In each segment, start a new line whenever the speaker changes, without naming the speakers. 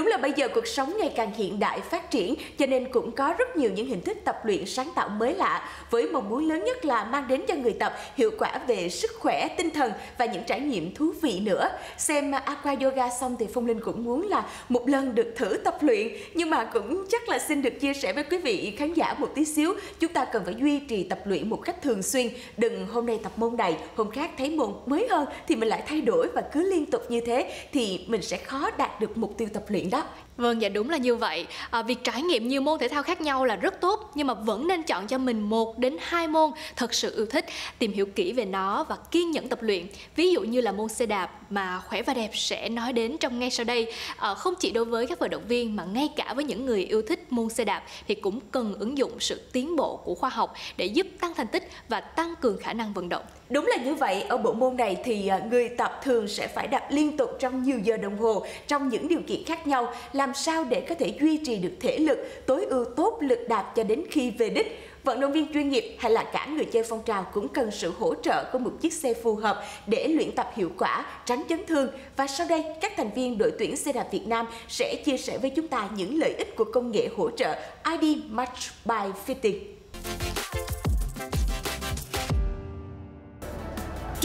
Đúng là bây giờ cuộc sống ngày càng hiện đại phát triển cho nên cũng có rất nhiều những hình thức tập luyện sáng tạo mới lạ với mong muốn lớn nhất là mang đến cho người tập hiệu quả về sức khỏe, tinh thần và những trải nghiệm thú vị nữa. Xem Aqua Yoga xong thì Phong Linh cũng muốn là một lần được thử tập luyện nhưng mà cũng chắc là xin được chia sẻ với quý vị khán giả một tí xíu. Chúng ta cần phải duy trì tập luyện một cách thường xuyên. Đừng hôm nay tập môn này, hôm khác thấy môn mới hơn thì mình lại thay đổi và cứ liên tục như thế thì mình sẽ khó đạt được mục tiêu tập luyện đó.
Vâng, dạ đúng là như vậy. À, việc trải nghiệm nhiều môn thể thao khác nhau là rất tốt, nhưng mà vẫn nên chọn cho mình một đến hai môn thật sự yêu thích, tìm hiểu kỹ về nó và kiên nhẫn tập luyện. Ví dụ như là môn xe đạp mà khỏe và đẹp sẽ nói đến trong ngay sau đây. À, không chỉ đối với các vận động viên mà ngay cả với những người yêu thích môn xe đạp thì cũng cần ứng dụng sự tiến bộ của khoa học để giúp tăng thành tích và tăng cường khả năng vận động.
Đúng là như vậy, ở bộ môn này thì à, người tập thường sẽ phải đạp liên tục trong nhiều giờ đồng hồ trong những điều kiện khác nhau, làm sao để có thể duy trì được thể lực, tối ưu tốt lực đạp cho đến khi về đích. Vận động viên chuyên nghiệp hay là cả người chơi phong trào cũng cần sự hỗ trợ của một chiếc xe phù hợp để luyện tập hiệu quả, tránh chấn thương. Và sau đây, các thành viên đội tuyển xe đạp Việt Nam sẽ chia sẻ với chúng ta những lợi ích của công nghệ hỗ trợ ID Match by Fitting.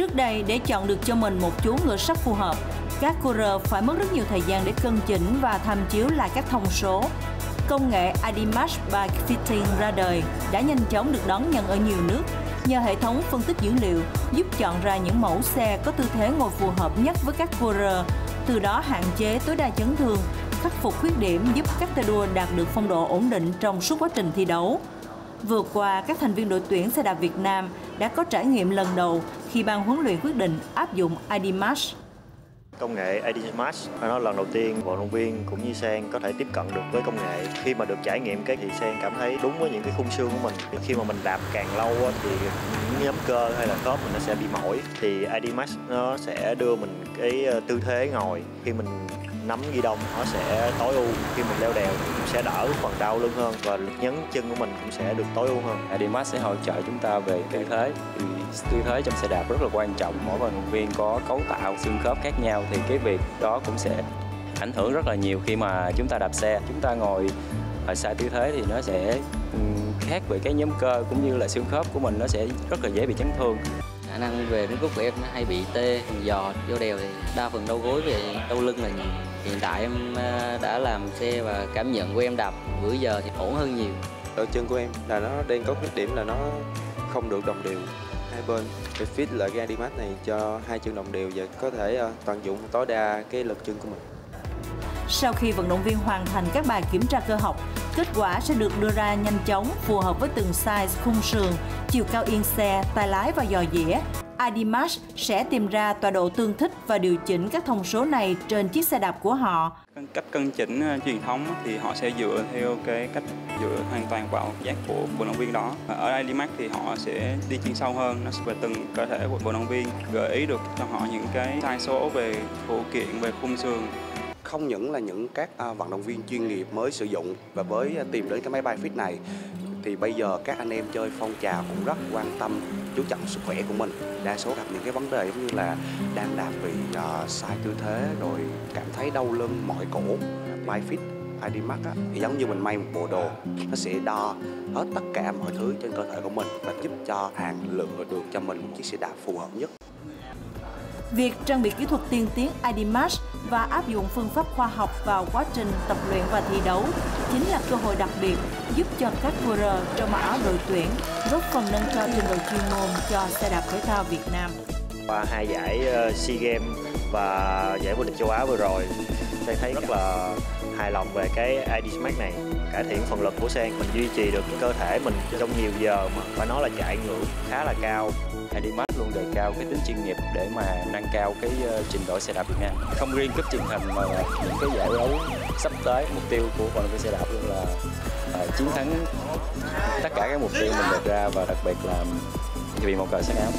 Trước đây, để chọn được cho mình một chú ngựa sắt phù hợp, các courier phải mất rất nhiều thời gian để cân chỉnh và tham chiếu lại các thông số. Công nghệ ID Bike by Fitting ra đời đã nhanh chóng được đón nhận ở nhiều nước nhờ hệ thống phân tích dữ liệu giúp chọn ra những mẫu xe có tư thế ngồi phù hợp nhất với các courier, từ đó hạn chế tối đa chấn thương, khắc phục khuyết điểm giúp các tay đua đạt được phong độ ổn định trong suốt quá trình thi đấu. Vừa qua, các thành viên đội tuyển xe đạp Việt Nam đã có trải nghiệm lần đầu khi ban huấn luyện quyết định áp dụng ID
Công nghệ ID Match nó lần đầu tiên vận động viên cũng như Sen có thể tiếp cận được với công nghệ. Khi mà được trải nghiệm cái thì Sen cảm thấy đúng với những cái khung xương của mình. Khi mà mình đạp càng lâu thì những nhóm cơ hay là khớp mình nó sẽ bị mỏi. Thì ID nó sẽ đưa mình cái ờ, tư thế ngồi khi mình nắm ghi đông, nó sẽ tối ưu khi mình leo đèo cũng sẽ đỡ phần đau lưng hơn và lực nhấn chân của mình cũng sẽ được tối ưu hơn.
Adidas sẽ hỗ trợ chúng ta về tư thế thì tư thế trong xe đạp rất là quan trọng mỗi vận động viên có cấu tạo xương khớp khác nhau thì cái việc đó cũng sẽ ảnh hưởng rất là nhiều khi mà chúng ta đạp xe. Chúng ta ngồi ở sai tư thế thì nó sẽ khác về cái nhóm cơ cũng như là xương khớp của mình nó sẽ rất là dễ bị chấn thương.
Khả năng về đến rút của em nó hay bị tê giò vô đèo thì đa phần đau gối về đau lưng là nhiều. Hiện tại em à, đã làm xe và cảm nhận của em đạp bữa giờ thì ổn hơn nhiều.
Ở chân của em là nó đang có khuyết điểm là nó không được đồng đều hai bên để fit lại cái Adimat này cho hai chân đồng đều và có thể uh, tận dụng tối đa cái lực chân của mình
sau khi vận động viên hoàn thành các bài kiểm tra cơ học, kết quả sẽ được đưa ra nhanh chóng, phù hợp với từng size khung sườn, chiều cao yên xe, tay lái và dò dĩa. Adimash sẽ tìm ra tọa độ tương thích và điều chỉnh các thông số này trên chiếc xe đạp của họ.
Cách cân chỉnh ờ, truyền thống thì họ sẽ dựa theo cái cách dựa hoàn toàn vào giác của vận động viên đó. Ở Adimax thì họ sẽ đi chuyên sâu hơn, nó về từng cơ thể của vận động viên, gợi ý được cho họ những cái sai số về phụ kiện, về khung sườn
không những là những các à, vận động viên chuyên nghiệp mới sử dụng và mới tìm đến cái máy bay fit này thì bây giờ các anh em chơi phong trào cũng rất quan tâm chú trọng sức khỏe của mình. Đa số gặp những cái vấn đề giống như là đang đạp bị uh, ờ, sai tư thế rồi cảm thấy đau lưng mỏi cổ MyFit ID Max á, thì giống như mình may một bộ đồ nó sẽ đo hết tất cả mọi thứ trên cơ thể của mình và giúp cho hàng lựa được cho mình một chiếc xe đạp phù hợp nhất.
Việc trang bị kỹ thuật tiên tiến IDMAS và áp dụng phương pháp khoa học vào quá trình tập luyện và thi đấu chính là cơ hội đặc biệt giúp cho các QR trong áo đội tuyển góp phần nâng cao trình độ chuyên môn cho xe đạp thể thao Việt Nam.
Qua hai giải ờ, SEA Games và giải vô địch châu Á vừa rồi, tôi thấy rất là hài lòng về cái ID Smart này. Cải thiện phần lực của xe mình duy trì được cơ thể mình trong nhiều giờ mà phải nói là chạy ngưỡng khá là cao.
Adimat luôn đề cao cái tính chuyên nghiệp để mà nâng cao cái ờ, trình độ xe đạp Việt Nam. Không riêng cấp truyền hình mà những cái giải đấu sắp tới mục tiêu của vận động viên xe đạp luôn là uh, chiến thắng tất cả các mục tiêu mình đặt ra và đặc biệt là vì một cờ sắc áo